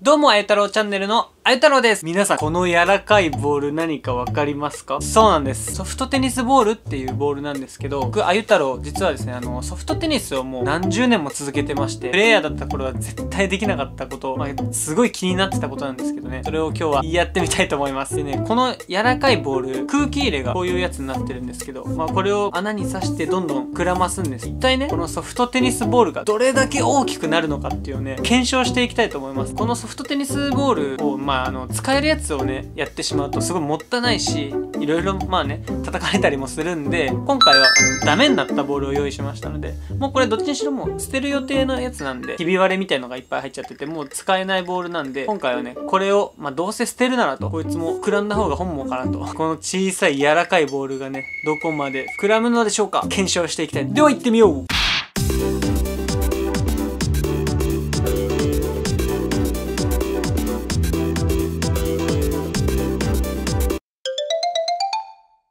どうも、あゆ太郎チャンネルのあゆ太郎です。皆さん、この柔らかいボール何かわかりますか？そうなんです。ソフトテニスボールっていうボールなんですけど、僕、あゆ太郎、実はですね、あの、ソフトテニスをもう何十年も続けてまして、プレイヤーだった頃は絶対できなかったこと、まあ、すごい気になってたことなんですけどね、それを今日はやってみたいと思います。でね、この柔らかいボール、空気入れがこういうやつになってるんですけど、まあ、これを穴に刺してどんどん膨らますんです。一体ね、このソフトテニスボールがどれだけ大きくなるのかっていうね、検証していきたいと思います。このソフトテニスボールを、まあ、あの、使えるやつをね、やってしまうとすごいもったいないし、いろいろ、まあね、叩かれたりもするんで、今回は、あの、ダメになったボールを用意しましたので、もうこれどっちにしろもう捨てる予定のやつなんで、ひび割れみたいのがいっぱい入っちゃってて、もう使えないボールなんで、今回はね、これを、まあ、どうせ捨てるならと、こいつも膨らんだ方が本望かなと、この小さい柔らかいボールがね、どこまで膨らむのでしょうか、検証していきたい。では行ってみよう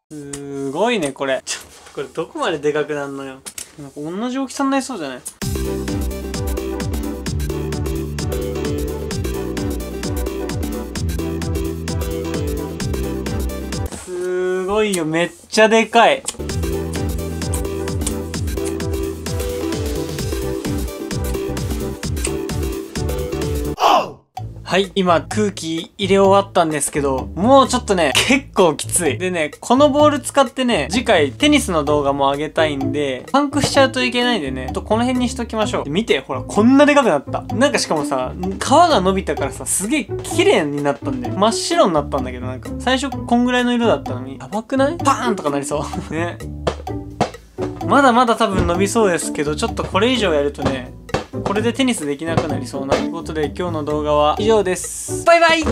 すごいねこれ。ちょっとこれどこまででかくなるのよ。なんか同じ大きさになりそうじゃない？すごいよめっちゃでかいはい、今空気入れ終わったんですけど、もうちょっとね、結構きつい。でね、このボール使ってね、次回テニスの動画も上げたいんで、パンクしちゃうといけないんでね、ちょっとこの辺にしときましょう。見て、ほら、こんなでかくなった。なんかしかもさ、皮が伸びたからさ、すげえ綺麗になったんだよ。真っ白になったんだけど、なんか、最初こんぐらいの色だったのに、やばくない？パーンとかなりそう。ね。まだまだ多分伸びそうですけど、ちょっとこれ以上やるとね、これでテニスできなくなりそうなということで今日の動画は以上です。バイバイ。